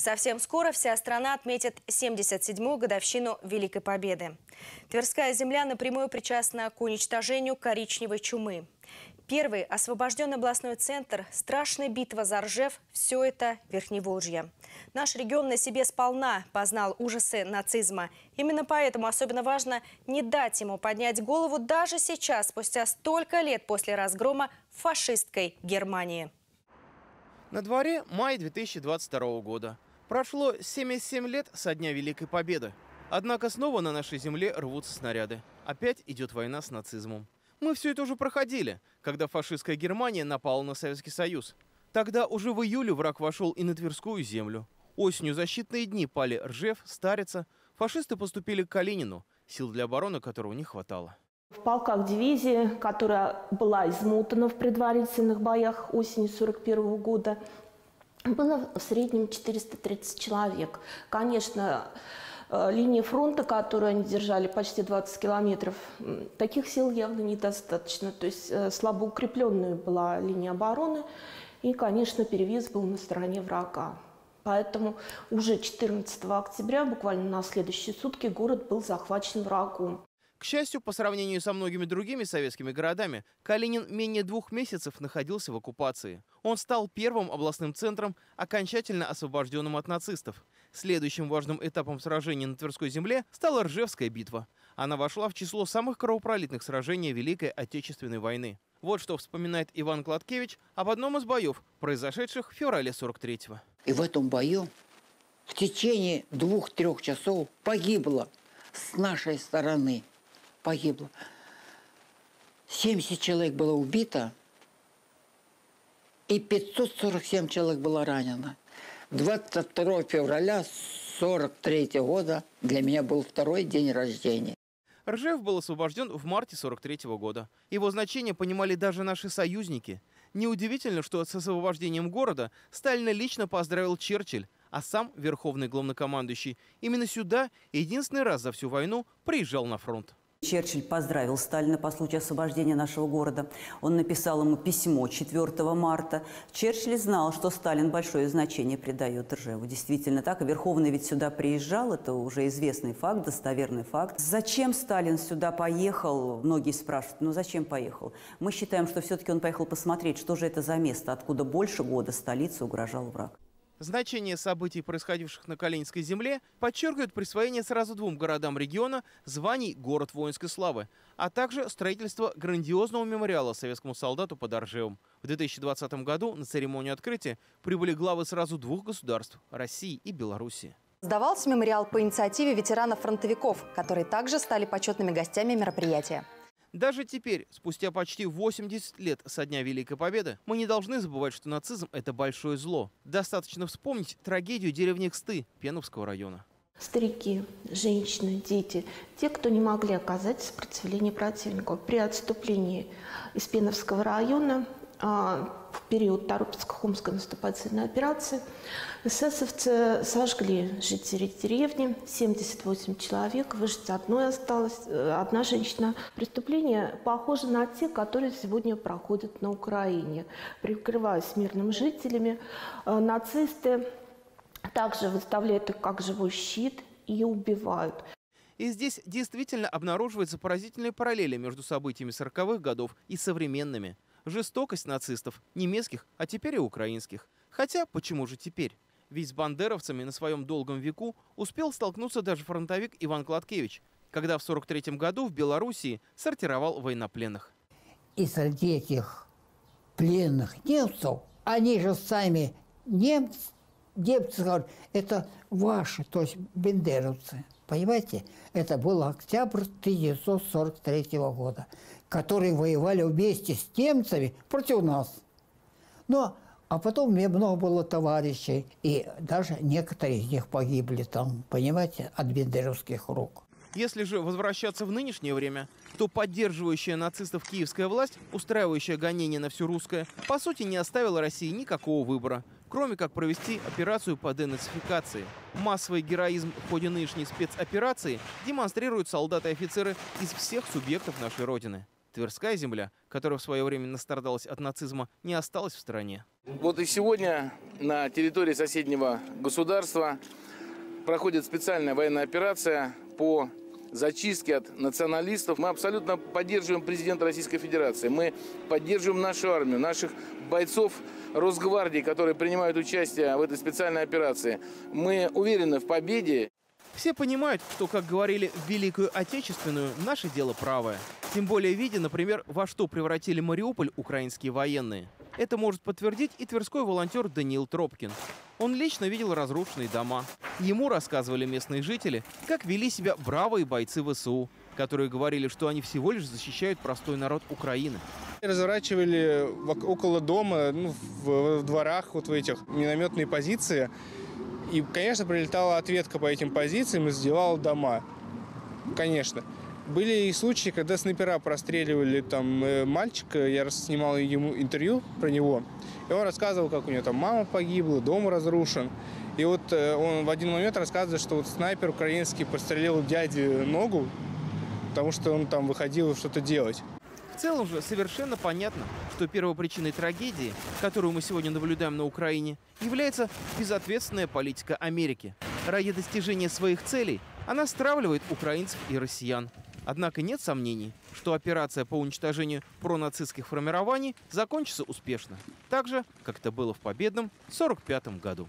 Совсем скоро вся страна отметит 77-ю годовщину Великой Победы. Тверская земля напрямую причастна к уничтожению коричневой чумы. Первый освобожденный областной центр, страшная битва за Ржев – все это Верхневолжье. Наш регион на себе сполна познал ужасы нацизма. Именно поэтому особенно важно не дать ему поднять голову даже сейчас, спустя столько лет после разгрома фашистской Германии. На дворе май 2022 года. Прошло 77 лет со дня Великой Победы. Однако снова на нашей земле рвутся снаряды. Опять идет война с нацизмом. Мы все это уже проходили, когда фашистская Германия напала на Советский Союз. Тогда уже в июле враг вошел и на Тверскую землю. Осенью защитные дни пали Ржев, Старица. Фашисты поступили к Калинину, сил для обороны которого не хватало. В полках дивизии, которая была измотана в предварительных боях осенью 1941 года, было в среднем 430 человек. Конечно, Э, линии фронта, которую они держали почти 20 километров, таких сил явно недостаточно. То есть э, слабо укрепленная была линия обороны, и, конечно, перевес был на стороне врага. Поэтому уже 14 октября, буквально на следующие сутки, город был захвачен врагом. К счастью, по сравнению со многими другими советскими городами, Калинин менее двух месяцев находился в оккупации. Он стал первым областным центром, окончательно освобожденным от нацистов. Следующим важным этапом сражений на Тверской земле стала Ржевская битва. Она вошла в число самых кровопролитных сражений Великой Отечественной войны. Вот что вспоминает Иван Кладкевич об одном из боев, произошедших в феврале 43-го. И в этом бою в течение двух-трех часов погибло с нашей стороны погибло. 70 человек было убито, и 547 человек было ранено. 22 февраля 43 года для меня был второй день рождения. Ржев был освобожден в марте 43 -го года. Его значение понимали даже наши союзники. Неудивительно, что с освобождением города Сталина лично поздравил Черчилль, а сам верховный главнокомандующий именно сюда единственный раз за всю войну приезжал на фронт. Черчилль поздравил Сталина по случаю освобождения нашего города. Он написал ему письмо 4 марта. Черчилль знал, что Сталин большое значение придает Ржеву. Действительно так. Верховный ведь сюда приезжал, это уже известный факт, достоверный факт. Зачем Сталин сюда поехал? Многие спрашивают, ну зачем поехал? Мы считаем, что все-таки он поехал посмотреть, что же это за место, откуда больше года столице угрожал враг. Значение событий, происходивших на Калининской земле, подчеркивает присвоение сразу двум городам региона званий «Город воинской славы», а также строительство грандиозного мемориала советскому солдату под Оржевом. В 2020 году на церемонию открытия прибыли главы сразу двух государств – России и Беларуси. Сдавался мемориал по инициативе ветеранов-фронтовиков, которые также стали почетными гостями мероприятия. Даже теперь, спустя почти 80 лет со дня Великой Победы, мы не должны забывать, что нацизм – это большое зло. Достаточно вспомнить трагедию деревни Ксты Пеновского района. Старики, женщины, дети, те, кто не могли оказать сопротивление противнику. При отступлении из Пеновского района в период Таропецко-Хумской наступательной операции эсэсовцы сожгли жителей деревни, 78 человек, выжить одной осталась, э, одна женщина. Преступления похожи на те, которые сегодня проходят на Украине. Прикрываясь мирными жителями, э, нацисты также выставляют их как живой щит и убивают. И здесь действительно обнаруживаются поразительные параллели между событиями 40-х годов и современными – жестокость нацистов, немецких, а теперь и украинских. Хотя, почему же теперь? Ведь с бандеровцами на своем долгом веку успел столкнуться даже фронтовик Иван Кладкевич, когда в 43 году в Белоруссии сортировал военнопленных. И среди этих пленных немцев, они же сами немцы, немцы говорят, это ваши, то есть бендеровцы. Понимаете, это был октябрь 1943 года которые воевали вместе с немцами против нас. Но, а потом меня много было товарищей, и даже некоторые из них погибли там, понимаете, от бендеровских рук. Если же возвращаться в нынешнее время, то поддерживающая нацистов киевская власть, устраивающая гонения на все русское, по сути не оставила России никакого выбора, кроме как провести операцию по денацификации. Массовый героизм в ходе нынешней спецоперации демонстрируют солдаты и офицеры из всех субъектов нашей Родины. Тверская земля, которая в свое время настрадалась от нацизма, не осталась в стороне. Вот и сегодня на территории соседнего государства проходит специальная военная операция по зачистке от националистов. Мы абсолютно поддерживаем президента Российской Федерации. Мы поддерживаем нашу армию, наших бойцов Росгвардии, которые принимают участие в этой специальной операции. Мы уверены в победе. Все понимают, что, как говорили в Великую Отечественную, наше дело правое. Тем более видя, например, во что превратили Мариуполь украинские военные. Это может подтвердить и тверской волонтер Даниил Тропкин. Он лично видел разрушенные дома. Ему рассказывали местные жители, как вели себя бравые бойцы ВСУ, которые говорили, что они всего лишь защищают простой народ Украины. Разворачивали около дома, ну, в, в дворах, вот в этих минометные позиции. И, конечно, прилетала ответка по этим позициям и задевала дома. Конечно. Были и случаи, когда снайпера простреливали там э, мальчика, я снимал ему интервью про него, и он рассказывал, как у него там мама погибла, дом разрушен. И вот э, он в один момент рассказывает, что вот снайпер украинский прострелил дяде ногу, потому что он там выходил что-то делать. В целом же совершенно понятно, что первопричиной трагедии, которую мы сегодня наблюдаем на Украине, является безответственная политика Америки. Ради достижения своих целей она стравливает украинцев и россиян. Однако нет сомнений, что операция по уничтожению пронацистских формирований закончится успешно. Так же, как это было в победном 1945 году.